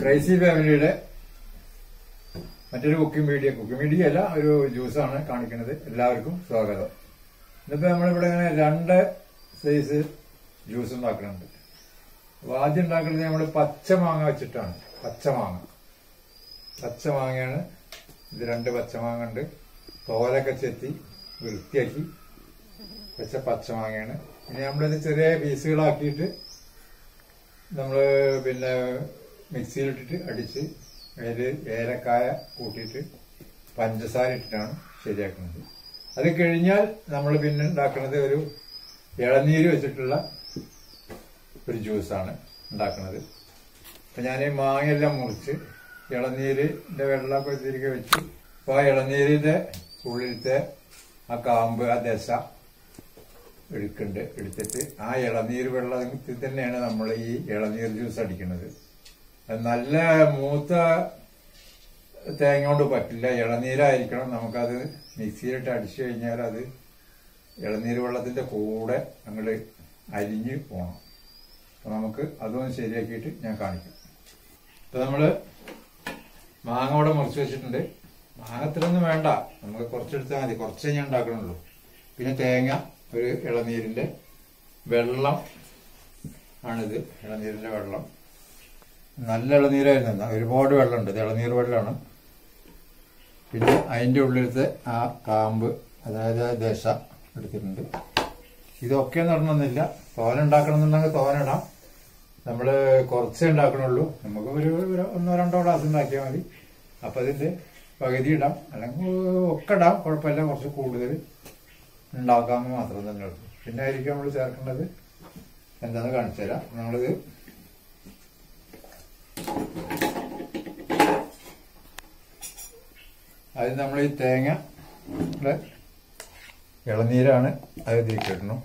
Crazy ഫാമിലിയുടെ മറ്റൊരു cooking video cooking video അല്ല ഒരു ജ്യൂസാണ് കാണിക്കുന്നത്. എല്ലാവർക്കും സ്വാഗതം. ഇന്നിപ്പോ നമ്മളിവിടെ ഇങ്ങനെ രണ്ട് സൈസ് ജ്യൂസ് ഉണ്ടാക്കുന്നുണ്ട്. അപ്പൊ ആദ്യം ഉണ്ടാക്കുന്നത് നമ്മൾ പച്ച മാങ്ങ വെച്ചിട്ടാണ്. പച്ച മാങ്ങ. പച്ച മാങ്ങയാണ്. ഇത് രണ്ട് പച്ച മാങ്ങ ഉണ്ട്. തോലൊക്കെ ചെത്തി വൃത്തിയാക്കി വെച്ച പച്ച മാങ്ങയാണ്. ഇനി നമ്മളിത് ചെറിയ പീസുകളാക്കിയിട്ട് നമ്മൾ പിന്നെ മിക്സിയിലിട്ടിട്ട് അടിച്ച് അതിൽ ഏലക്കായ കൂട്ടിയിട്ട് പഞ്ചസാര ഇട്ടിട്ടാണ് ശരിയാക്കുന്നത്. അത് കഴിഞ്ഞാൽ നമ്മൾ പിന്നെ ഉണ്ടാക്കുന്നത് ഒരു ഇളനീര് വെച്ചിട്ടുള്ള ഒരു ജ്യൂസാണ് ഉണ്ടാക്കുന്നത് അപ്പം ഞാൻ ഈ മാങ്ങയെല്ലാം മുറിച്ച് ഇളനീരിന്റെ വെള്ളമൊക്കെ തിരികെ വെച്ച് അപ്പോൾ ആ ഇളനീരിന്റെ ഉള്ളിലത്തെ ആ കാമ്പ് ആ ദശ എടുക്കുന്നുണ്ട് എടുത്തിട്ട് ആ ഇളനീര് വെള്ളത്തിൽ തന്നെയാണ് നമ്മൾ ഈ ഇളനീർ ജ്യൂസ് അടിക്കുന്നത് നല്ല മൂത്ത തേങ്ങ കൊണ്ട് പറ്റില്ല. ഇളനീരായിരിക്കണം. നമുക്കത് മിക്സിയിലിട്ട് അടിച്ചു കഴിഞ്ഞാൽ അത് ഇളനീര് വെള്ളത്തിന്റെ കൂടെ അങ്ങോട്ട് അരിഞ്ഞ് പോകണം അപ്പൊ നമുക്ക് അതൊന്ന് ശരിയാക്കിയിട്ട് ഞാൻ കാണിക്കാം. ഇപ്പൊ നമ്മൾ മാങ്ങ ഇവിടെ മുറിച്ച് വെച്ചിട്ടുണ്ട്. മാങ്ങ ഇത്രയൊന്നും വേണ്ട. നമുക്ക് കുറച്ചെടുത്താൽ മതി. കുറച്ചേ ഞാൻ ഉണ്ടാക്കണുള്ളൂ. പിന്നെ തേങ്ങ ഒരു ഇളനീരിന്റെ വെള്ളം ആണിത്. ഇളനീരിന്റെ വെള്ളം. നല്ല ഇളനീരായിരുന്നു ഒരുപാട് വെള്ളമുണ്ട്. ഇളനീർ വെള്ളമാണ്. പിന്നെ അതിന്റെ ഉള്ളിലത്തെ ആ കാമ്പ് അതായത് ആ ദശ എടുത്തിട്ടുണ്ട്. ഇതൊക്കെ നടണമെന്നില്ല തോന ഉണ്ടാക്കണമെന്നുണ്ടെങ്കിൽ തോന ഇടാം. നമ്മൾ കുറച്ചേ ഉണ്ടാക്കണുള്ളൂ. നമുക്ക് ഒരു ഒന്നോ രണ്ടോ ഗ്ലാസ് ഉണ്ടാക്കിയാൽ മതി. അപ്പോൾ അതിന്റെ പകുതി ഇടാം. അല്ലെങ്കിൽ ഒക്കെ ഇടാം. കുഴപ്പമില്ല. കുറച്ച് കൂടുതൽ ഉണ്ടാക്കാമെന്ന് മാത്രം തന്നെ ഉള്ളൂ. പിന്നെ ആയിരിക്കും നമ്മൾ ചേർക്കേണ്ടത് എന്താണെന്ന് കാണിച്ചു തരാം നമ്മളിത് അത് നമ്മൾ ഈ തേങ്ങ ഇളനീരാണ് അത് ഇടണം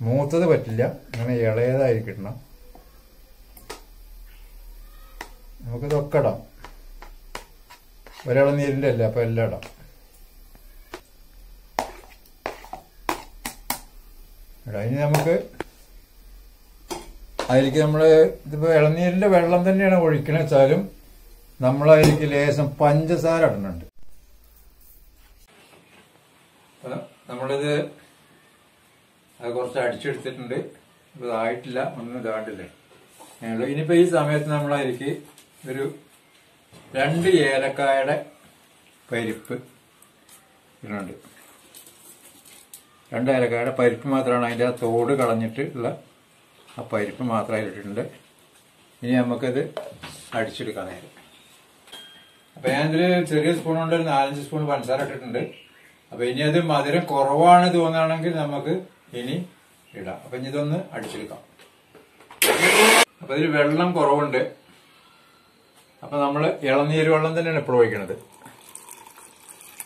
മൂത്തത് പറ്റില്ല അങ്ങനെ ഇളയതായി കിട്ടണം നമുക്കിതൊക്കെ ഇടാം. ഒരിളനീരിന്റെ അല്ല അപ്പൊ എല്ലാം ഇടാം. ഇനി നമുക്ക് അതിലേക്ക് നമ്മൾ ഇതിപ്പോ ഇളനീരിന്റെ വെള്ളം തന്നെയാണ് ഒഴിക്കണ വെച്ചാലും നമ്മളതിലേക്ക് ലേശം പഞ്ചസാര അപ്പൊ നമ്മളിത് അത് കുറച്ച് അടിച്ചെടുത്തിട്ടുണ്ട്. ഇതായിട്ടില്ല ഒന്നും ഇതാണ്ടില്ലേ. ഇനിയിപ്പോൾ ഇനിയിപ്പോ ഈ സമയത്ത് നമ്മളതിലേക്ക് ഒരു രണ്ട് ഏലക്കായുടെ പരിപ്പ് ഇടുന്നുണ്ട്. രണ്ട് ഏലക്കായുടെ പരിപ്പ് മാത്രമാണ് അതിന്റെ ആ തോട് കളഞ്ഞിട്ട് ഉള്ള ആ പരിപ്പ് മാത്രമായി ഇട്ടിട്ടുണ്ട്. ഇനി നമുക്കത് അടിച്ചെടുക്കാൻ നേരം. അപ്പൊ ഇതിൽ ചെറിയ സ്പൂൺ കൊണ്ട് നാലഞ്ച് സ്പൂൺ പഞ്ചസാര ഇട്ടിട്ടുണ്ട്. അപ്പൊ ഇനി അത് മധുരം കുറവാണ് തോന്നുകയാണെങ്കിൽ നമുക്ക് ഇനി ഇടാം. അപ്പൊ ഇനി ഇതൊന്ന് അടിച്ചെടുക്കാം. അപ്പൊ ഇതിൽ വെള്ളം കുറവുണ്ട്. അപ്പൊ നമ്മൾ ഇളനീര് വെള്ളം തന്നെയാണ് ഇപ്പോൾ ഒഴിക്കണത്.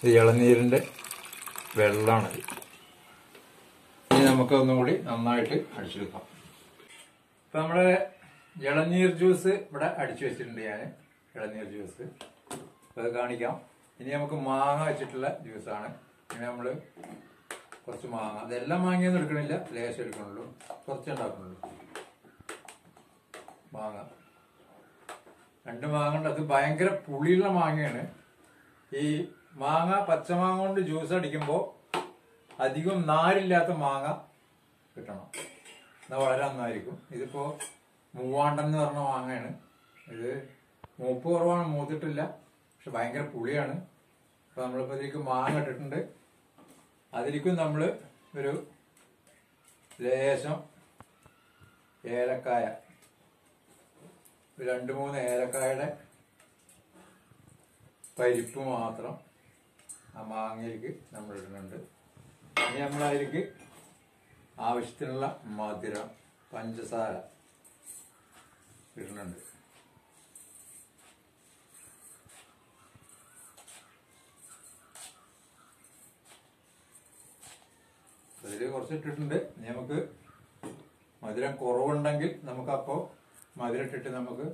ഇത് ഇളനീരിന്റെ വെള്ളമാണത് ഇനി നമുക്ക് ഒന്നുകൂടി നന്നായിട്ട് അടിച്ചെടുക്കാം. ഇപ്പൊ നമ്മുടെ ഇളനീർ ജ്യൂസ് ഇവിടെ അടിച്ചു വെച്ചിട്ടുണ്ട് ഞാൻ ഇളനീർ ജ്യൂസ്. അത് കാണിക്കാം. ഇനി നമുക്ക് മാങ്ങ വെച്ചിട്ടുള്ള ജ്യൂസാണ്. ഇനി നമ്മൾ കുറച്ച് മാങ്ങ. അതെല്ലാം മാങ്ങയൊന്നും എടുക്കണില്ല. ലേശം എടുക്കണുള്ളൂ. കുറച്ച് ഉണ്ടാക്കണുള്ളൂ. മാങ്ങ. രണ്ട് മാങ്ങ ഉണ്ട്. അത് ഭയങ്കര പുളിയുള്ള മാങ്ങയാണ്. ഈ മാങ്ങ പച്ചമാങ്ങ കൊണ്ട് ജ്യൂസ് അടിക്കുമ്പോൾ അധികം നാരില്ലാത്ത മാങ്ങ കിട്ടണം. എന്നാൽ വളരെ നന്നായിരിക്കും. ഇതിപ്പോ മൂവാണ്ടെന്ന് പറഞ്ഞ മാങ്ങയാണ്. ഇത് മൂപ്പ് കുറവാണ് മൂത്തിട്ടില്ല. പക്ഷെ ഭയങ്കര പുളിയാണ്. അപ്പൊ നമ്മളിപ്പോ ഇതിലേക്ക് മാങ്ങ ഇട്ടിട്ടുണ്ട്. അതിലേക്കും നമ്മൾ ഒരു ലേശം ഏലക്കായ. രണ്ട് മൂന്ന് ഏലക്കായുടെ പരിപ്പ് മാത്രം ആ മാങ്ങയിലേക്ക് നമ്മൾ ഇടുന്നുണ്ട്. ഇനി നമ്മൾ അതിലേക്ക് ആവശ്യത്തിനുള്ള മധുരം പഞ്ചസാര ഇടുന്നുണ്ട്. അതിൽ കുറച്ച് ഇട്ടിട്ടുണ്ട് നമുക്ക് മധുരം കുറവുണ്ടെങ്കിൽ നമുക്കപ്പോൾ മധുരം ഇട്ടിട്ട് നമുക്ക്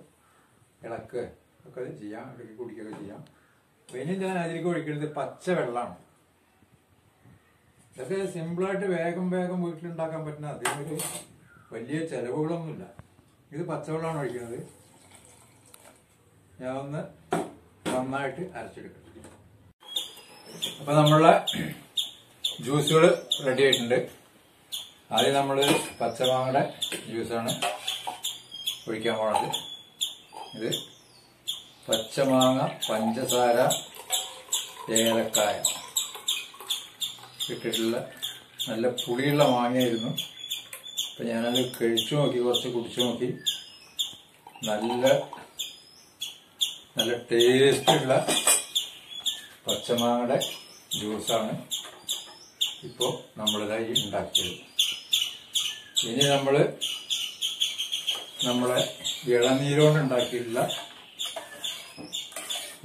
ഇളക്കുക. ഒക്കെ ചെയ്യാം ഇടയ്ക്ക് കുടിക്കുകയൊക്കെ ചെയ്യാം. പിന്നെ ഞാൻ അതിലേക്ക് ഒഴിക്കുന്നത് പച്ച വെള്ളമാണ് ഇതൊക്കെ സിമ്പിളായിട്ട് വേഗം വേഗം വീട്ടിലുണ്ടാക്കാൻ പറ്റുന്ന അതിനൊരു വലിയ ചെലവുകളൊന്നുമില്ല. ഇത് പച്ചവെള്ളമാണ് ഒഴിക്കുന്നത്. ഞാൻ ഒന്ന് നന്നായിട്ട് അരച്ചെടുക്കട്ടെ അപ്പൊ നമ്മളുടെ ജ്യൂസുകൾ റെഡി ആയിട്ടുണ്ട്. ആദ്യം നമ്മൾ പച്ചമാങ്ങയുടെ ജ്യൂസാണ് ഒഴിക്കാൻ പോണത്. ഇത് പച്ചമാങ്ങ പഞ്ചസാര ഏലക്കായ. ഇട്ടിട്ടുള്ള നല്ല പുളിയുള്ള മാങ്ങയായിരുന്നു. അപ്പം ഞാനത് കഴിച്ചു നോക്കി കുറച്ച് കുടിച്ചു നോക്കി. നല്ല നല്ല ടേസ്റ്റുള്ള പച്ചമാങ്ങയുടെ ജ്യൂസാണ് ഇപ്പോൾ നമ്മളിതായി ഉണ്ടാക്കിയത്. ഇനി നമ്മൾ നമ്മളെ ഇളനീരോണ്ട് ഉണ്ടാക്കിയിട്ടുള്ള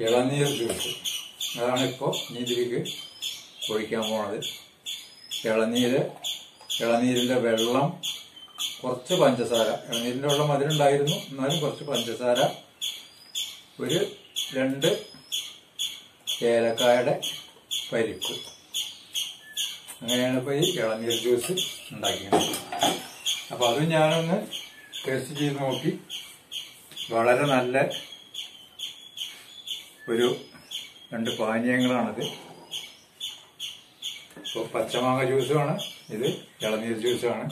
ഇളനീർ ജ്യൂസ്. അതാണിപ്പോൾ ഇനി ഇതിലേക്ക് ഒഴിക്കാൻ പോണത്. ഇളനീര് ഇളനീരിന്റെ വെള്ളം കുറച്ച് പഞ്ചസാര. ഇളനീരിന്റെ വെള്ളം മധുരമുണ്ടായിരുന്നു എന്നാലും കുറച്ച് പഞ്ചസാര. ഒരു രണ്ട് ഏലക്കായുടെ പരിപ്പ്. അങ്ങനെയാണ് ഇപ്പോൾ ഈ ഇളനീർ ജ്യൂസ് ഉണ്ടാക്കിയത്. അപ്പൊ അതും ഞാനൊന്ന് ടേസ്റ്റ് ചെയ്ത് നോക്കി. വളരെ നല്ല ഒരു രണ്ട് പാനീയങ്ങളാണിത്. ഇപ്പോൾ പച്ചമാങ്ങ ജ്യൂസുമാണ് ഇത് ഇളനീർ ജ്യൂസുമാണ്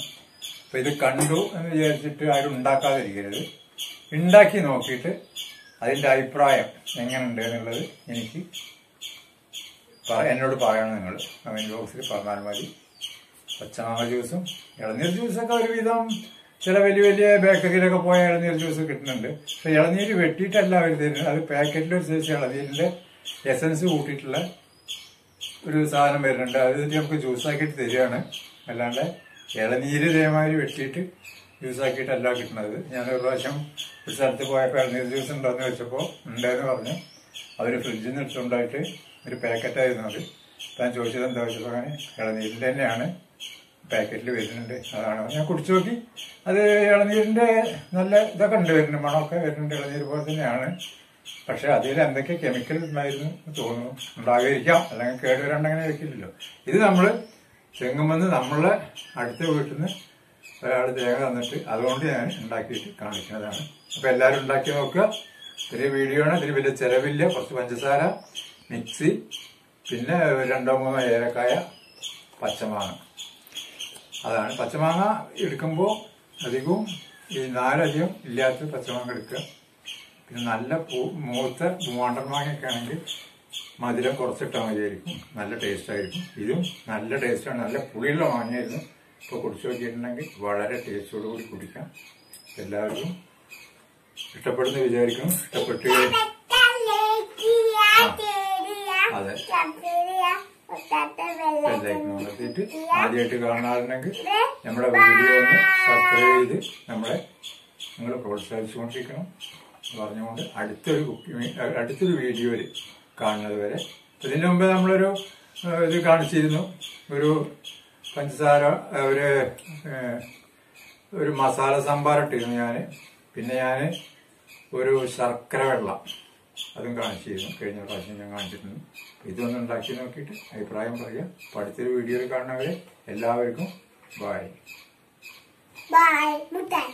അപ്പോൾ ഇത് കണ്ടു എന്ന് വിചാരിച്ചിട്ട് ആരും ഉണ്ടാക്കാതിരിക്കരുത്. ഉണ്ടാക്കി നോക്കിയിട്ട് അതിന്റെ അഭിപ്രായം എങ്ങനെയുണ്ട് എന്നുള്ളത് എനിക്ക് എന്നോട് പറയണം നിങ്ങൾ. കമന്റ് ബോക്സിൽ പറഞ്ഞാൽ മതി. പച്ചമാങ്ങ ജ്യൂസും ഇളനീർ ജ്യൂസൊക്കെ ഒരുവിധം ചില വലിയ വലിയ ബേക്കറിയിലൊക്കെ പോയ ഇളനീർ ജ്യൂസ് കിട്ടുന്നുണ്ട്. പക്ഷെ ഇളനീര് വെട്ടിയിട്ടല്ല അവർ തരുന്നത്. അത് പാക്കറ്റിൽ ഒരു സൈസ് ഇളനീരിന്റെ എസൻസ് കൂട്ടിയിട്ടുള്ള ഒരു സാധനം വരുന്നുണ്ട്. അത് നമുക്ക് ജ്യൂസാക്കിയിട്ട് തരികയാണ്. അല്ലാണ്ട് ഇളനീര് ഇതേമാതിരി വെട്ടിയിട്ട് ജ്യൂസ് ആക്കിയിട്ടല്ല കിട്ടുന്നത്. ഞാൻ ഒരു പ്രാവശ്യം ഒരു സ്ഥലത്ത് പോയപ്പോൾ ഇളനീര് ജ്യൂസ് ഉണ്ടോയെന്ന് വെച്ചപ്പോൾ ഉണ്ടെന്ന് പറഞ്ഞു. അവർ ഫ്രിഡ്ജിൽ നിന്ന് എടുത്തുണ്ടായിട്ട് ഒരു പാക്കറ്റായിരുന്നു അത്. ഞാൻ ചോദിച്ചത് എന്താ വെച്ചപ്പോൾ അങ്ങനെ ഇളനീരിന്റെ തന്നെയാണ് പാക്കറ്റിൽ വരുന്നുണ്ട്. അതാണ്? ഞാൻ കുടിച്ചു നോക്കി. അത് ഇളനീരിന്റെ നല്ല ഇതൊക്കെ ഉണ്ട് വരുന്നുണ്ട്. മണമൊക്കെ വരുന്നുണ്ട് ഇളനീർ പോലെ തന്നെയാണ്. പക്ഷെ അതിൽ എന്തൊക്കെ കെമിക്കൽ ഉണ്ടായിരുന്നു തോന്നുന്നു. ഉണ്ടാകാതിരിക്കാം. അല്ലെങ്കിൽ കേടുവരാണ്ടങ്ങനെ വെക്കില്ലല്ലോ ഇത് നമ്മൾ ചെങ്ങുമെന്ന് നമ്മളെ അടുത്ത വീട്ടിൽ നിന്ന് ഒരാൾ തേങ്ങ തന്നിട്ട് അതുകൊണ്ട് ഞാൻ ഉണ്ടാക്കിയിട്ട് കാണിക്കുന്നതാണ്. അപ്പൊ എല്ലാവരും ഉണ്ടാക്കി നോക്കുക. ഇത്തിരി വീഡിയോ ആണ്. ഇതിന് വലിയ ചെലവില്ല. കുറച്ച് പഞ്ചസാര മിക്സി പിന്നെ രണ്ടോ മൂന്നോ ഏലക്കായ പച്ചമാങ്ങ. അതാണ്. പച്ചമാങ്ങ എടുക്കുമ്പോൾ അധികവും ഈ നാലധികം ഇല്ലാത്ത പച്ചമാങ്ങ എടുക്കുക. പിന്നെ നല്ല പൂ- മൂത്ത മൂവാണ്ടൻ മാങ്ങയൊക്കെ ആണെങ്കിൽ മധുരം കുറച്ചിട്ടാൽ മതിയായിരിക്കും. നല്ല ടേസ്റ്റ് ആയിരിക്കും ഇതും നല്ല ടേസ്റ്റാണ്. നല്ല പുളിയുള്ള മാങ്ങയായിരുന്നു. ഇപ്പോൾ കുടിച്ചു നോക്കിയിട്ടുണ്ടെങ്കിൽ വളരെ ടേസ്റ്റോടു കൂടി കുടിക്കാം. എല്ലാവർക്കും ഇഷ്ടപ്പെടുന്നു വിചാരിക്കുന്നു. ഇഷ്ടപ്പെട്ട് അതെ. ആദ്യമായിട്ട് കാണാറുണ്ടെങ്കിൽ നമ്മുടെ വീഡിയോ ഒന്ന് സബ്സ്ക്രൈബ് ചെയ്ത് നമ്മളെ നിങ്ങൾ പ്രോത്സാഹിച്ചുകൊണ്ടിരിക്കണം എന്ന് പറഞ്ഞുകൊണ്ട് അടുത്തൊരു കുക്കിംഗ് അടുത്തൊരു വീഡിയോയിൽ കാണുന്നത് വരെ. ഇതിനു മുമ്പ് നമ്മളൊരു ഇത് കാണിച്ചിരുന്നു. ഒരു പഞ്ചസാര ഒരു ഒരു മസാല സാമ്പാർ ഇട്ടിരുന്നു ഞാൻ പിന്നെ ഞാൻ ഒരു ശർക്കര വെള്ളം അതും കാണിച്ചിരുന്നു. കഴിഞ്ഞ പ്രാവശ്യം ഞാൻ കാണിച്ചിരുന്നു. ഇതൊന്നും ഉണ്ടാക്കി നോക്കിയിട്ട് അഭിപ്രായം പറയാം പഠിച്ചൊരു വീഡിയോയിൽ കാണുന്നവരെ എല്ലാവർക്കും ബായ് Bye. Mutai.